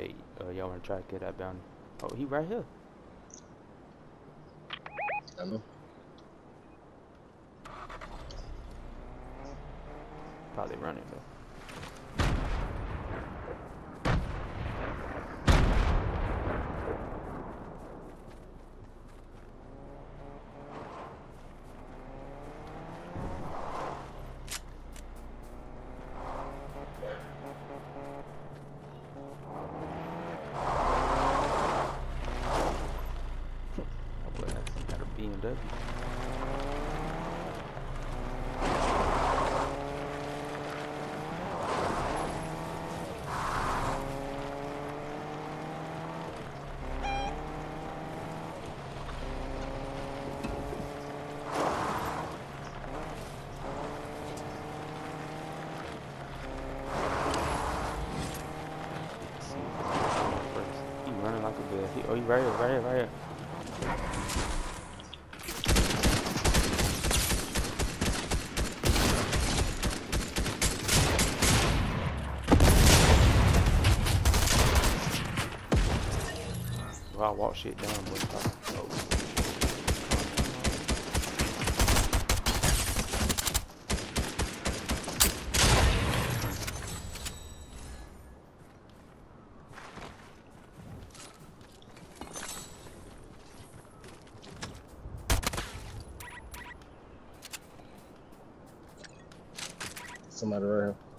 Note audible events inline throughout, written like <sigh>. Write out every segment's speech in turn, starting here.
Hey, uh, y'all wanna try to get that bounty? Oh, he right here. I know. Probably running though. Oh, he right here, right here, right here. I walk shit down, boy. Somebody right here.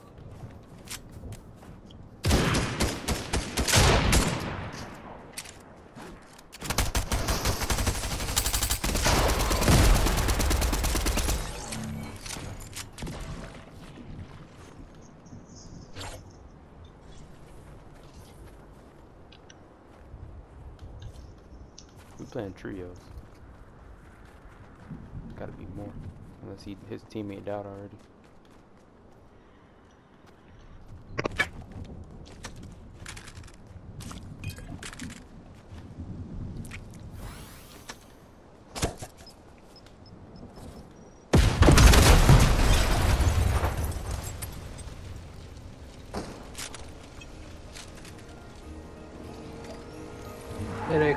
Playing trios. Gotta be more. Unless he his teammate died already. Here they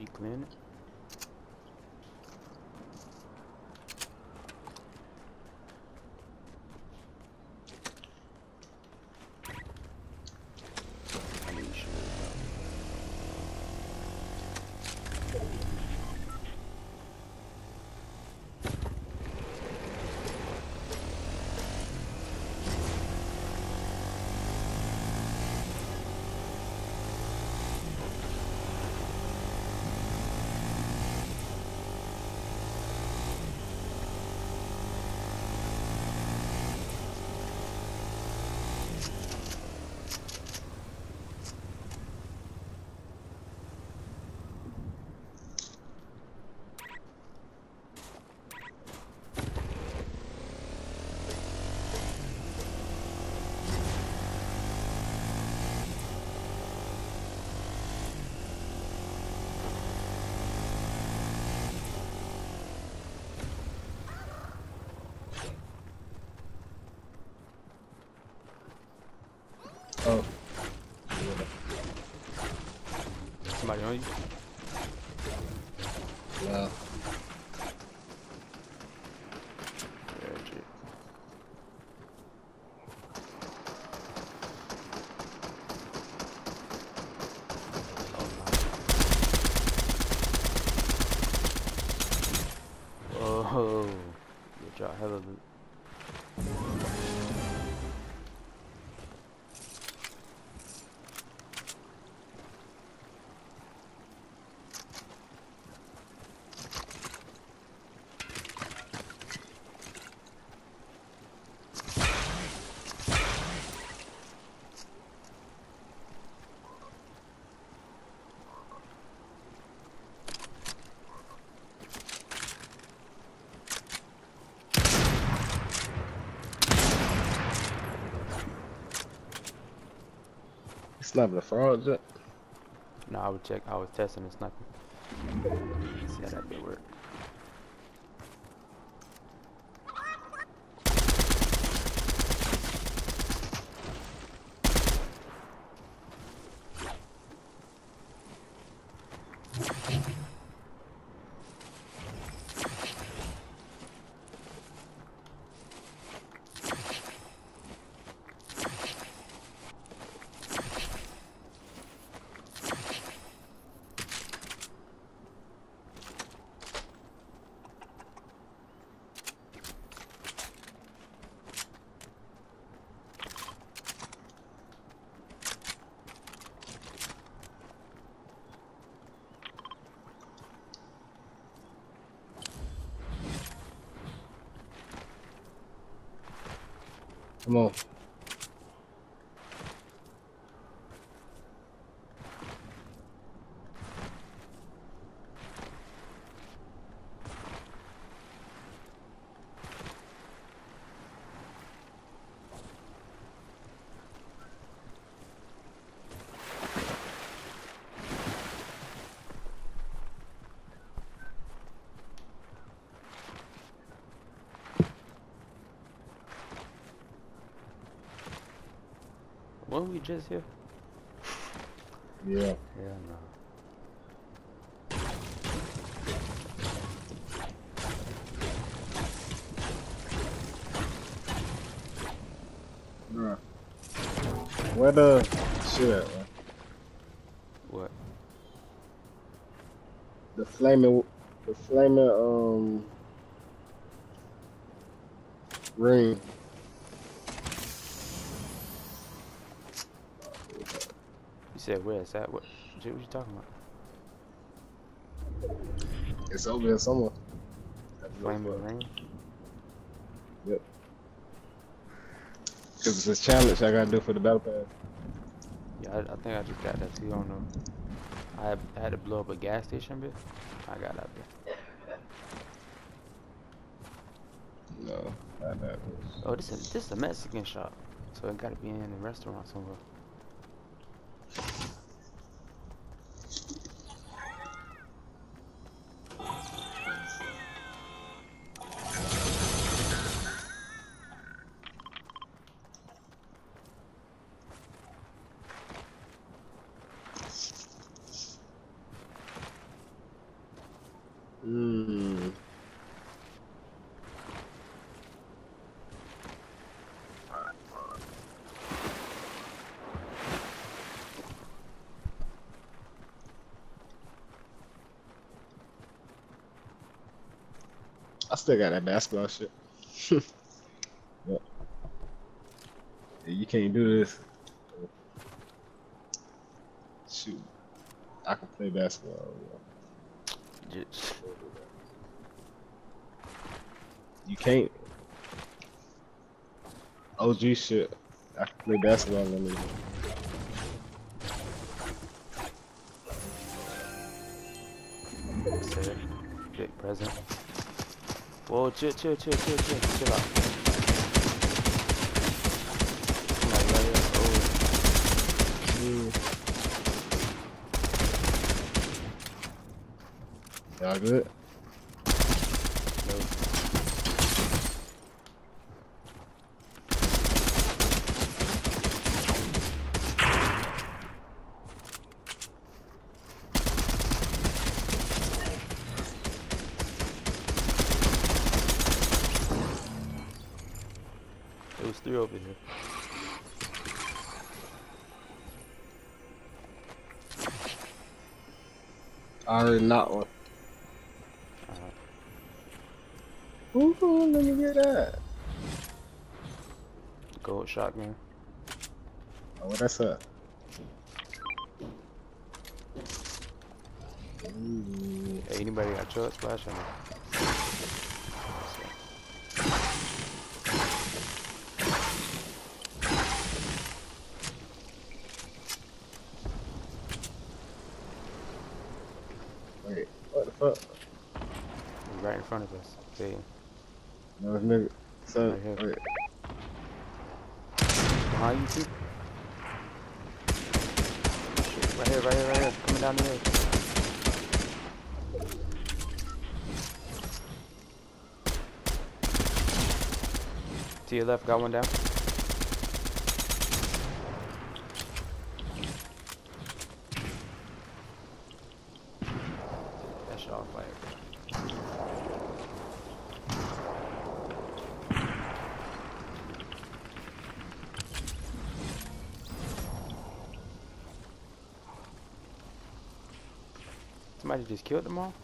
we clearing it? Oh. Somebody on you? Wow. Oh, good job, hella loot. Sniper the fraud jet. No, I would check. I was testing the sniper. See how that bit work. Come on. Weren't we just here? Yeah. Yeah, no. Bruh. Where the shit at, man? What? The flaming, the flaming um ring. Said where is that? What? What you talking about? It's over there somewhere. Flaming ring? Yep. Cause it's a challenge I gotta do for the battle pass. Yeah, I, I think I just got that too. I don't know. I had, I had to blow up a gas station bit. I got out there. No, not that. Oh, this is this is a Mexican shop, so it gotta be in a restaurant somewhere. Hmm. I still got that basketball shit. <laughs> Yeah, You can't do this. Shoot. I can play basketball. You can't. OG shit. I can play basketball on me. present. Whoa, chill, chill, chill, chill, chill, chill out. Somebody right here. Oh. Y'all good? It was three over here. I already not one. Ooh, let me get that. gold shotgun. Oh, what that's up? Ooh. Hey, anybody got chug splash on Wait, what the fuck? Right in front of us. See. No, this nigga. So, Right wait. Behind you too? Right here, right here, right here. Coming down the hill. To your left, got one down. Somebody just killed them all?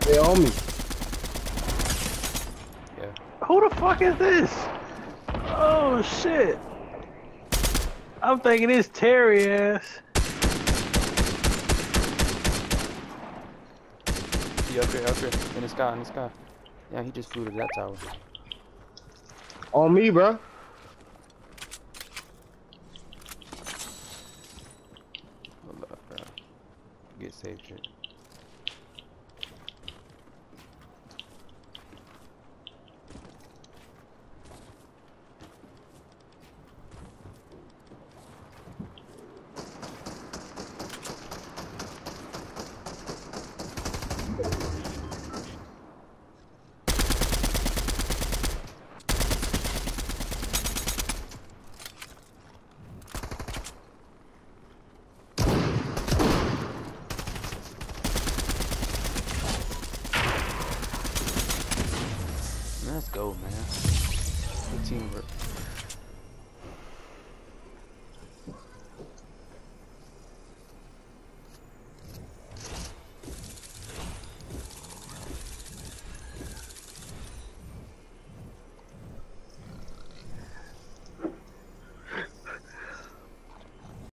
They on me. Yeah. Who the fuck is this? Oh shit. I'm thinking it's Terry ass. He up here, up here. In the sky, in the sky. Yeah, he just flew to that tower. On me, bro. Hold up, bro. Get safe Let's go, man. Good teamwork.